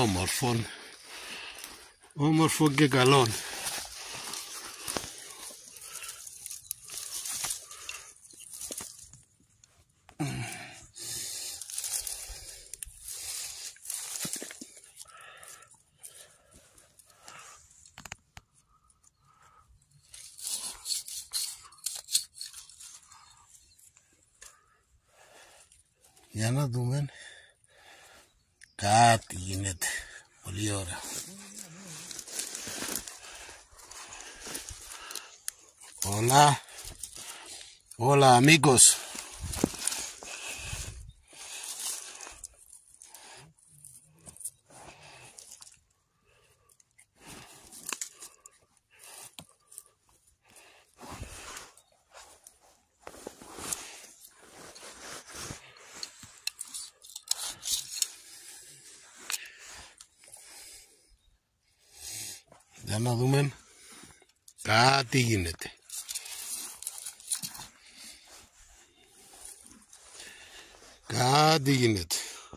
όμορφων όμορφων και καλών Για να δούμε. Κάτι γίνεται. Πολύ ωραία. Όλα. Όλα amigos. Για να δούμε. Κάτι γίνεται. Κάτι γίνεται.